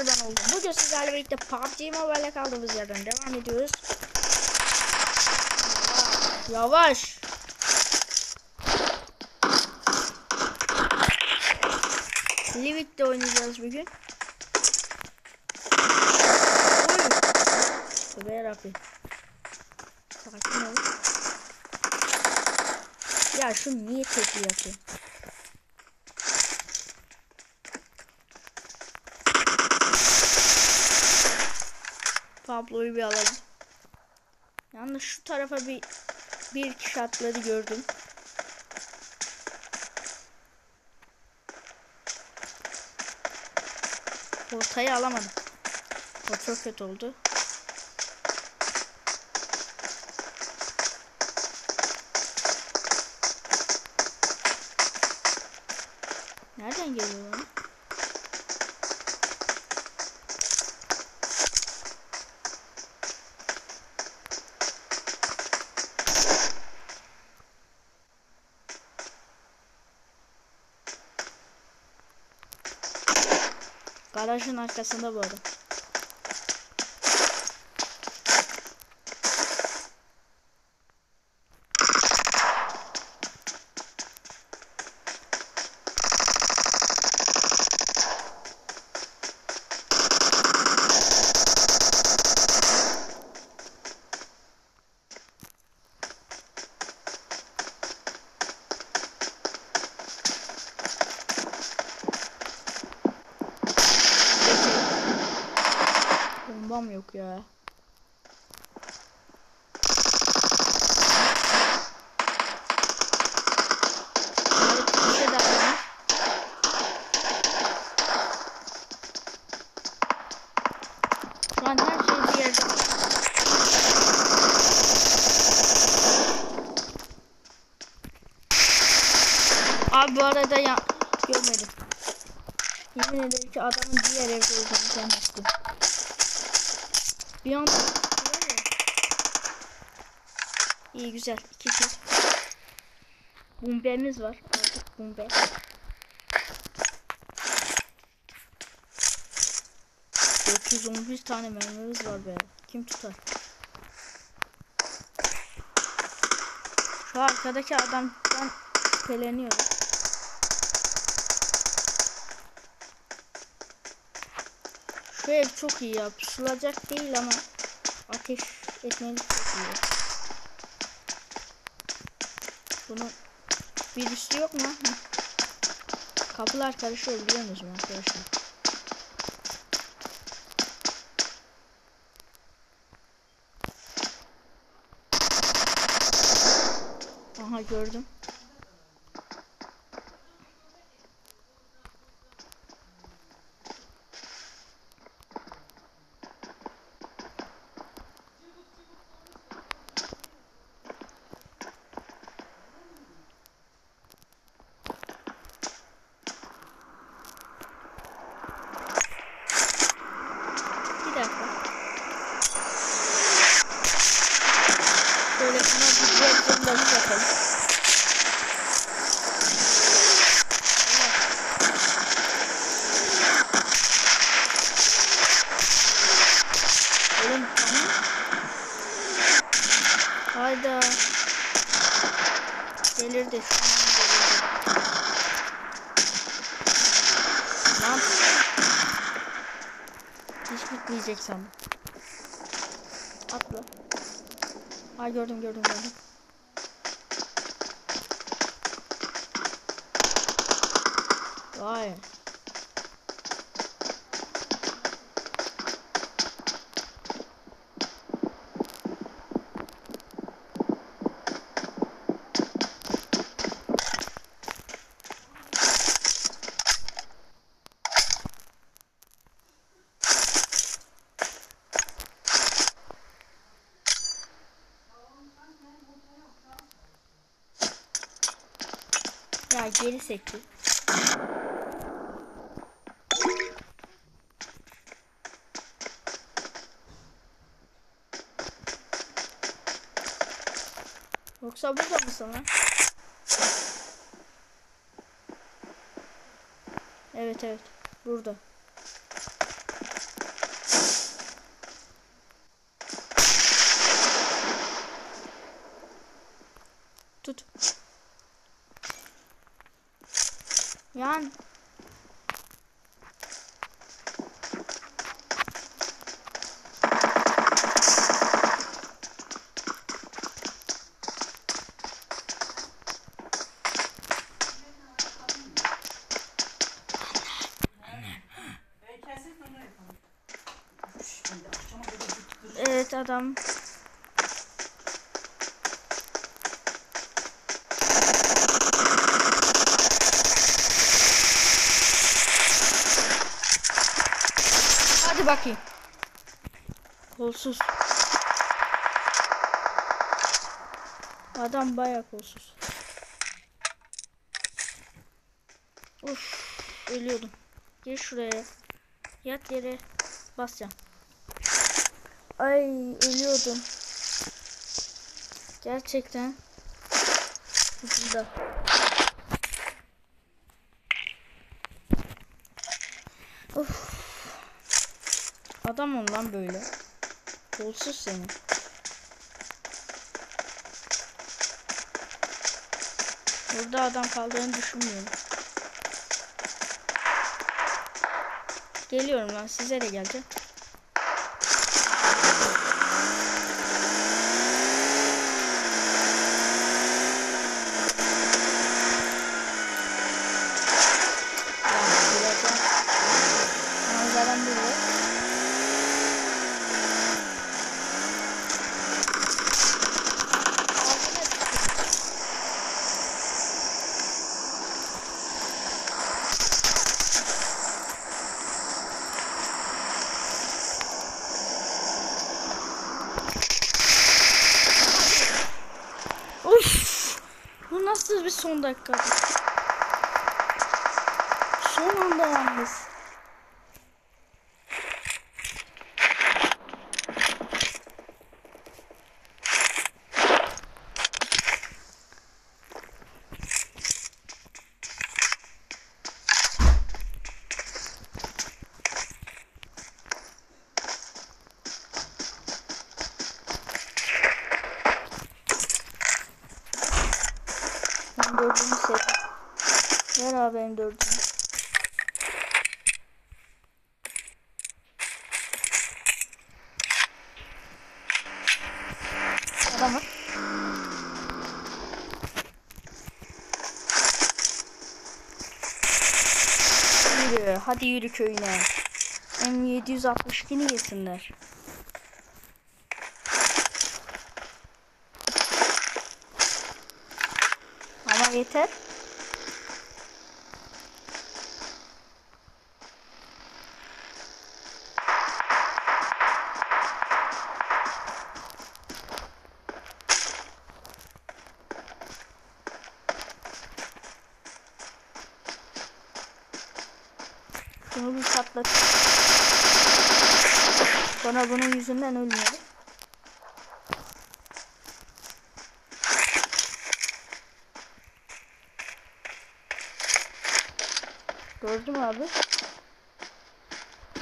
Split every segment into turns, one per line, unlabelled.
arkadaşlar ben oldum. Bugün sizlerle birlikte PUBG Mobile'e kaldığımız yerden devam ediyoruz. Yavaş. Livik'te oynayacağız bugün. Tövbe yarabbim. Sakin ol. Ya şu niye tekli yapıyor? Pablo'yu bir alalım. Yalnız şu tarafa bir bir iki şartları gördüm. Ortayı alamadım. O çok kötü oldu. Nereden geliyor lan? para a caçando sendo agora. Adam. Yok ya. Şey. Abi bu arada ya görmedim. Yemin ederim ki adamın diğer evde olduğunu zannettim. Bir an İyi güzel. İki kill. Bumbemiz var. Artık bumbe. ...411 tane mermimiz var be. Kim tutar? Şu arkadaki adamdan şüpheleniyorum. Şu çok iyi ya. Pusulacak değil ama ateş etmelik çok iyi. Bunun yok mu? Kapılar karışıyor biliyor musunuz arkadaşlar? Aha gördüm. An delirdi. Lan. Hiç bitmeyecek sandım. Atla. Ay gördüm gördüm gördüm. Vay. Geri sekti. Yoksa burada mısın lan? Evet evet. Burada. Yan. Evet adam. Hadi bakayım. Kolsuz. Adam bayağı kolsuz. Uf, ölüyordum. Gir şuraya. Yat yere. Basacağım. Ay ölüyordum. Gerçekten. Burada. Of. Adam ol lan böyle. Kolsuz seni. Burada adam kaldığını düşünmüyorum. Geliyorum lan size de geleceğim. Ya, birazdan manzaram böyle. Of! Bu nasıl bir son dakika? Son anda yalnız. Ben dördüncü set. Ver abi benim var. Yürü. Hadi yürü köyüne. M762'ni yesinler. Ama yeter. Şunu bir patlat. Sonra bunun yüzünden ölmeyelim. Gördüm abi.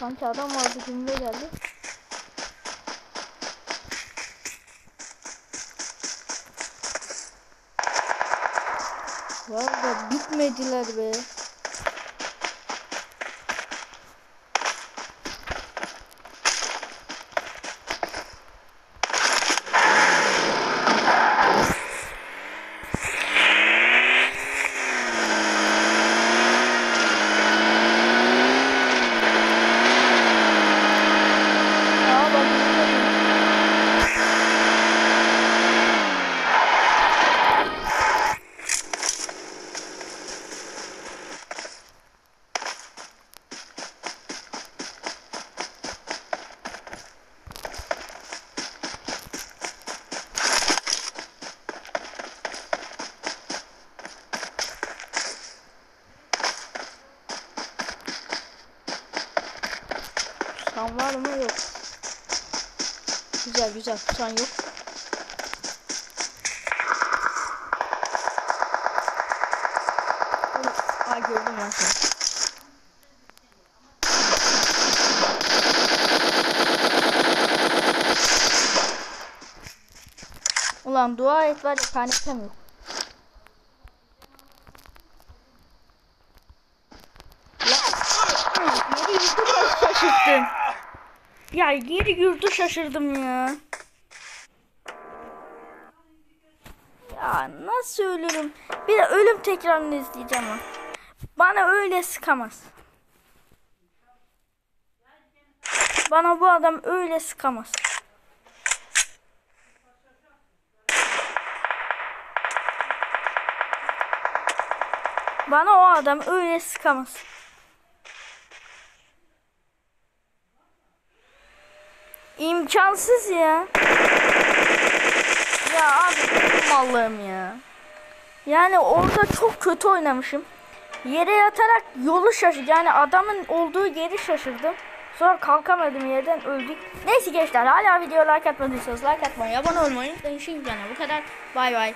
Sanki adam vardı kimde geldi. Var da bitmediler be. Tutan var mı? Yok. Güzel güzel tutan yok. Aa gördüm ben seni. Ulan dua et var ya kanetem yok. Ya yeri yurdu şaşırdım ya. Ya nasıl ölürüm? Bir de ölüm tekrarını izleyeceğim ama. Bana öyle sıkamaz. Bana bu adam öyle sıkamaz. Bana o adam öyle sıkamaz. İmkansız ya. Ya abi mallığım ya. Yani orada çok kötü oynamışım. Yere yatarak yolu şaşırdım. Yani adamın olduğu yeri şaşırdım. Sonra kalkamadım yerden öldük. Neyse gençler hala video like atmadıysanız like atmayı, abone olmayı unutmayın. Şimdiden bu kadar. Bay bay.